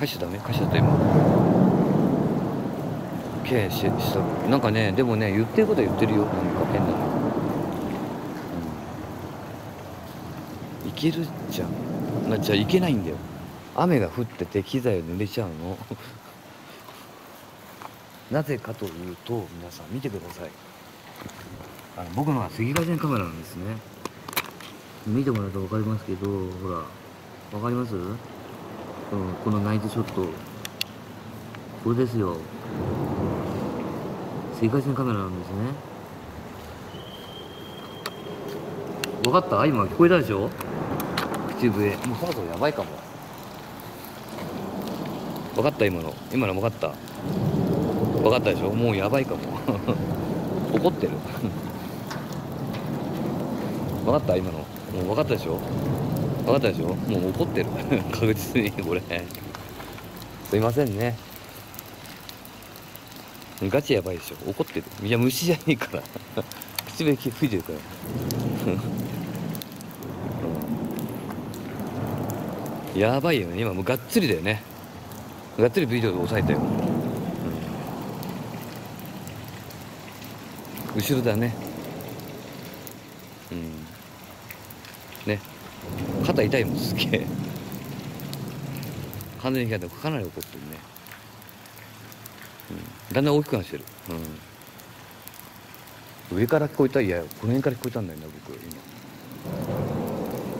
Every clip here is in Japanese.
返しちゃダメ返しちゃった今。K しした。なんかねでもね言ってることは言ってるよ。なんか変なの、うん、いけるじゃん。なじゃあいけないんだよ。雨が降ってて機材濡れちゃうの。なぜかというと皆さん見てください。あの僕のは赤外線カメラなんですね。見てもらうと分かりますけどほら分かります？このこのナイトショット。これですよ。赤外線カメラなんですね。分かった？今聞こえたでしょ？口笛。もうそろそろやばいかも。分かった？今の。今の分かった？分かったでしょ？もうやばいかも。怒ってる。分かった？今の。もう分かったでしょ？分かったでしょ？もう怒ってる。確実にこれ。すいませんね。ガチやばいでしょ。怒ってる。いや虫じゃねえから。口笛吹いてるから。やばいよね。今もうがっつりだよね。がっつりビデオで押さえたよ、うん、後ろだね。うん。ね。肩痛いもんすげえ。完全に痛いかなり怒ってるね、うん、だんだん大きくなってる、うん、上から聞こえたいやこの辺から聞こえたんだよな僕今。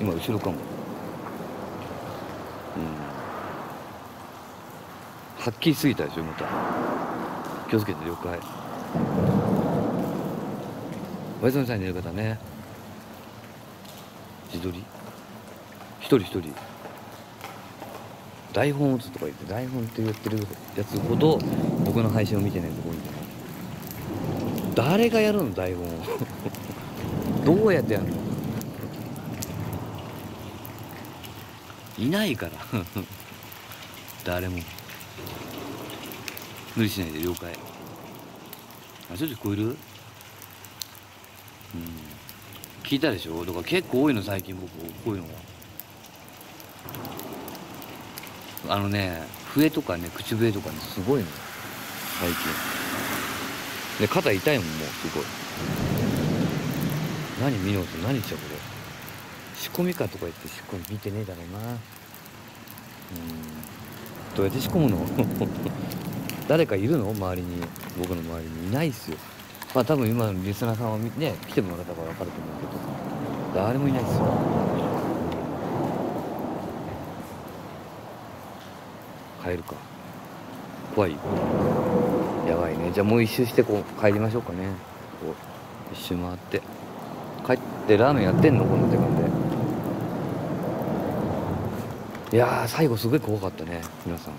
今後ろかも。うん。はっきりすぎたでしょまた。気をつけて了解。おやすみなさい寝る方ね。自撮り。人一人。台本打つとか言って台本って言ってるやつほど僕の配信を見てないところに誰がやるの台本を。どうやってやるの？いないから。誰も。無理しないで了解。あちょっと聞こえる？うん。聞いたでしょ？だか結構多いの最近僕こういうのがあのね笛とかね口笛とかねすごいの最近。で肩痛いもんもうすごい。何見ようと何言っちゃうこれ。仕込みかとか言って仕込み見てねえだろうな。うん。どうやって仕込むの？誰かいるの？周りに。僕の周りに。いないっすよ。まあ多分今のリスナーさんはね来てもらったから分かると思うけど。誰もいないっすよ。帰るか。怖い。やばいね。じゃあもう一周してこう帰りましょうかね。こう一周回って。帰ってラーメンやってんの？この時間で。いや最後すごい怖かったね。皆さん。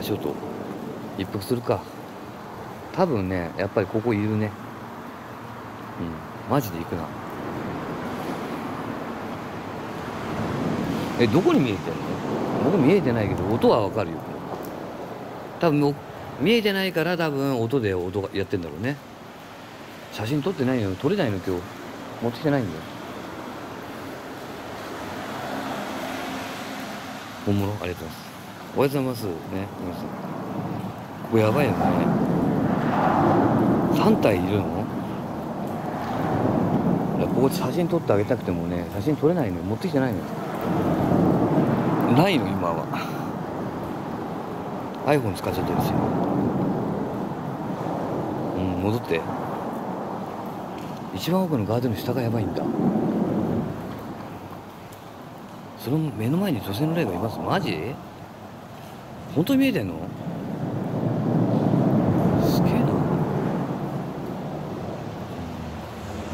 足音。一服するか。多分ねやっぱりここいるね。うん。マジで行くな。えどこに見えてんの？僕見えてないけど音はわかるよ。多分見えてないから多分音で音がやってんだろうね。写真撮ってないの撮れないの今日。持ってきてないんだよ。本物？ありがとうございます。おはようございます。ねここやばいよね。3体いるの？いやここ写真撮ってあげたくてもね写真撮れないの持ってきてないのないの今は。iPhone 使っちゃってるし。うん戻って。一番奥のガードの下がやばいんだ。その目の前に女性の霊がいます。マジ？本当に見えてんの？すげえな。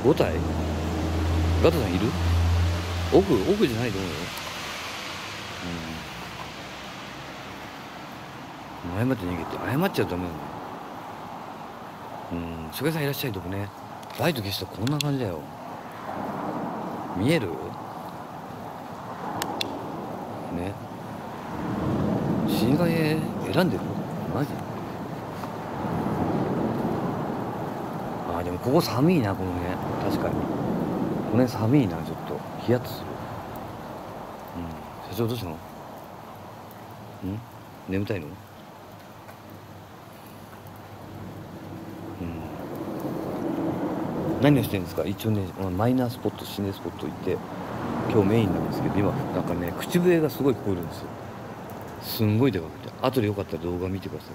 5体？ガトさんいる？奥奥じゃないと思うようん謝って逃げて謝っちゃダメなのうん菅井さんいらっしゃいとこね。ライト消したこんな感じだよ。見える？ね。死神選んでる？マジ？あでもここ寒いなこの辺。確かに。この辺寒いなちょっと。ヒヤッとする。うん。社長どうしたの？ん？眠たいのうん何をしてるんですか？一応ねマイナースポット心霊スポット行って今日メインなんですけど今なんかね口笛がすごい聞こえるんですよ。すんごいでかくて。後でよかったら動画見てください。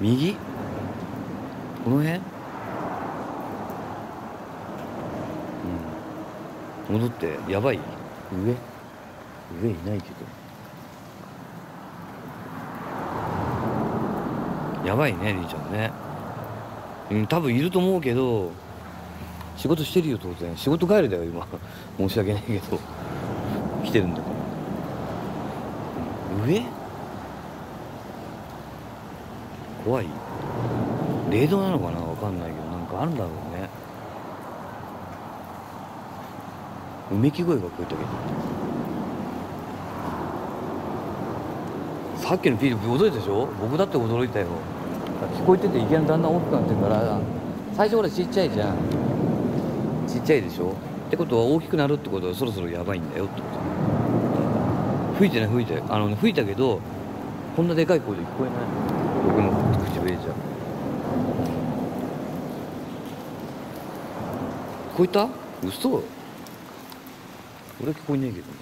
右？この辺？うん。戻ってやばい？上？上いないけど。やばいねりーちゃんね。うん多分いると思うけど仕事してるよ当然。仕事帰るだよ今。申し訳ないけど。来てるんだから。上？怖い。霊道なのかな？わかんないけど。なんかあるんだろうね。うめき声が聞こえたけど。さっきのピール驚いたでしょ？僕だって驚いたよ。聞こえてていきなりだんだん大きくなってるから最初俺ちっちゃいじゃん。ちっちゃいでしょ？ってことは大きくなるってことはそろそろやばいんだよってこと。吹いてない吹いてあの、ね、吹いたけどこんなでかい声で聞こえない。僕の口笛じゃ。聞こえた？嘘。俺聞こえねえけどな。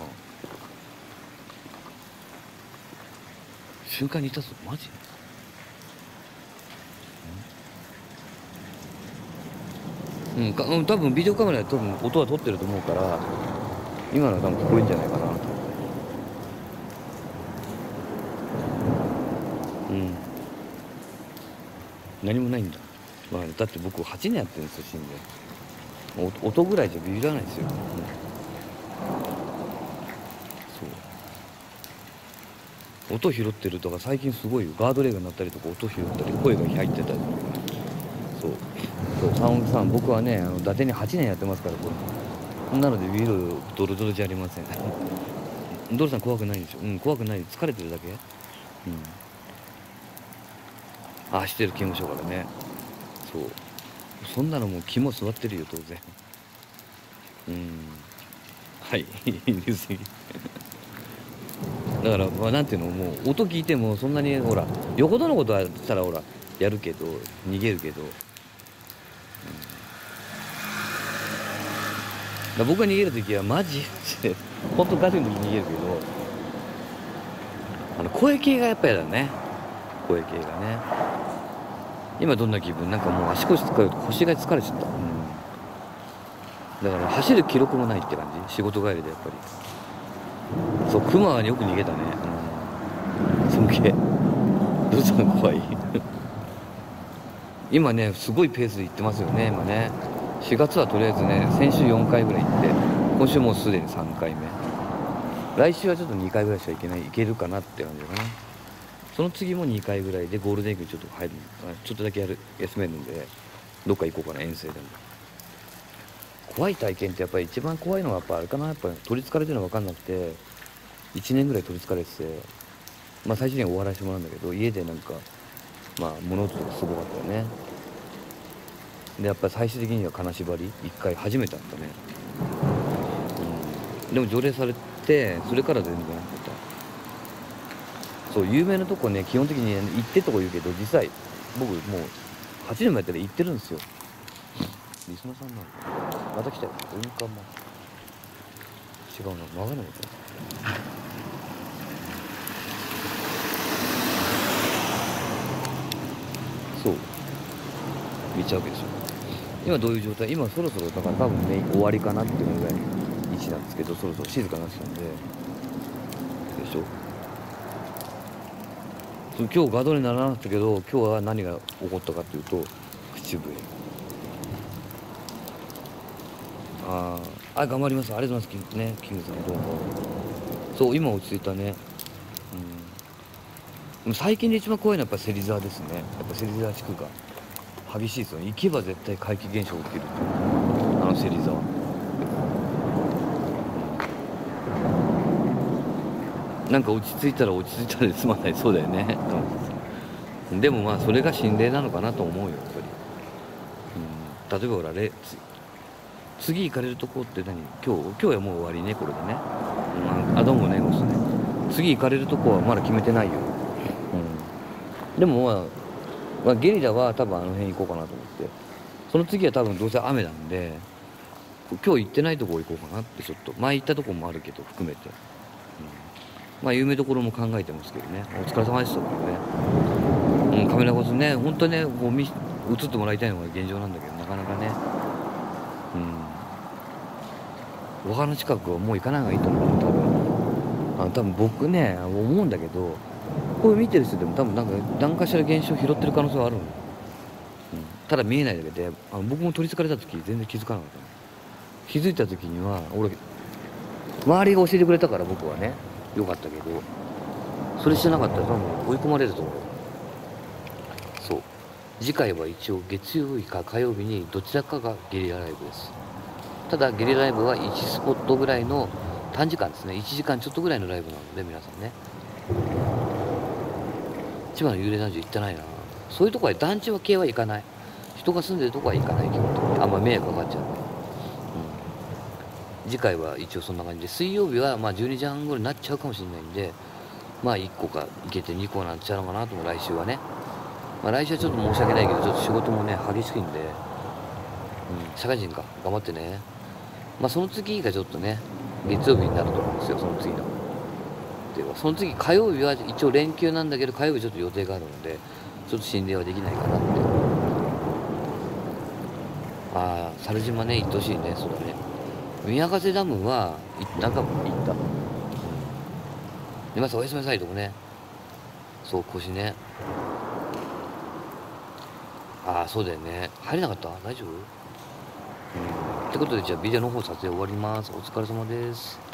瞬間にいたぞマジうん多分ビデオカメラで多分音は撮ってると思うから今のは多分聞こえんじゃないかな。うん。何もないんだ、まあ、だって僕8年やってるんですよ死んで。音ぐらいじゃビビらないですよ、うん。そう。音拾ってるとか最近すごいよ。ガードレールになったりとか音拾ったり声が入ってたり。そう三億さん僕はねあの伊達に8年やってますからこれ。なのでビールドロドロじゃありません。ドロさん怖くないでしょうん怖くない疲れてるだけ。うん。ああしてる刑務所からね。そう。そんなのもう肝座ってるよ当然。うん。はい。いいですね。だからまあなんていうのもう音聞いてもそんなにほらよほどのことはしたらほらやるけど逃げるけど、うん、だ僕が逃げる時はマジって本当ガチの時逃げるけどあの声系がやっぱりだね。声系がね。今どんな気分？なんかもう足腰疲れて腰が疲れちゃった、うん、だから走る記録もないって感じ？仕事帰りでやっぱり。そうクマによく逃げたね。うんすげえどうしたの怖い。今ねすごいペースで行ってますよね今ね。4月はとりあえずね先週4回ぐらい行って今週もうすでに3回目。来週はちょっと2回ぐらいしか行けない行けるかなって感じかな。その次も2回ぐらいでゴールデンウィークにちょっと入るちょっとだけやる休めるんでどっか行こうかな遠征でも。怖い体験ってやっぱり一番怖いのはやっぱあれかなやっぱ取りつかれてるの分かんなくて1年ぐらい取りつかれててまあ最初にはお笑いしてもらうんだけど家でなんかまあ物音とかすごかったよね。でやっぱ最終的には金縛り？1回初めてあったね、うん、でも条例されてそれから全然やってた。そう有名なとこね基本的に、ね、行ってとこ言うけど実際僕もう8年もやったら行ってるんですよ。リスナーさんなんだまた来たよ。運搬も。違うな。曲がるのかそう。見ちゃうわけでしょ今どういう状態？今そろそろだから多分ね終わりかなっていうぐらいの位置なんですけどそろそろ静かになってきたんで。でしょ。今日ガードにならなかったけど今日は何が起こったかというと口笛。あああ頑張ります。ありがとうございますキン,、ね、キングさんどうも。そう今落ち着いたね。うん。最近で一番怖いのはやっぱ芹沢ですね。やっぱ芹沢地区が。激しいですよね。行けば絶対怪奇現象起きるあの芹沢なんか落ち着いたら落ち着いたらで済まないそうだよね。でもまあそれが心霊なのかなと思うよやっぱり、うん、例えばほらレ次行かれるとこって何？今日？今日はもう終わりねこれでね、うん、あどうもねゴスね次行かれるとこはまだ決めてないよ。うん。でも、まあ、まあゲリラは多分あの辺行こうかなと思って。その次は多分どうせ雨なんで今日行ってないとこ行こうかなってちょっと。前行ったとこもあるけど含めて、うん、まあ有名どころも考えてますけどね。お疲れ様でしたからね、うん、カメラ越しね。本当ねこう見映ってもらいたいのが現状なんだけどなかなかね。うん。お花近くはもう行かない方がいいと思う多分。あの多分僕ね思うんだけどこれ見てる人でも多分なんか何かしら現象を拾ってる可能性はあるの、うん、ただ見えないだけであの僕も取りつかれた時全然気づかなかった気づいた時には俺周りが教えてくれたから僕はねよかったけどそれしてなかったら多分追い込まれると思う。そう。次回は一応月曜日か火曜日にどちらかがゲリラライブです。ただゲリラライブは1スポットぐらいの短時間ですね。1時間ちょっとぐらいのライブなので皆さんね。千葉の幽霊団地行ってないな。そういうとこは団地は系は行かない。人が住んでるとこは行かない基本的に。あんま迷惑かかっちゃう。うん。次回は一応そんな感じで。水曜日はまあ12時半ぐらいになっちゃうかもしれないんでまあ1個かいけて2個なんちゃうのかなと思う。来週はね、まあ、来週はちょっと申し訳ないけどちょっと仕事もね激しいんで、うん、社会人か。頑張ってね。まあその次がちょっとね月曜日になると思うんですよ。その次の。ではその次火曜日は一応連休なんだけど火曜日ちょっと予定があるのでちょっと心霊はできないかなってああ猿島ね行ってほしいねそうだね。宮風ダムは何回も行った。でまずおやすみなさいとこね。そう腰ね。ああそうだよね。入れなかった？大丈夫？うん。ってことでじゃあビデオの方撮影終わります。お疲れ様です。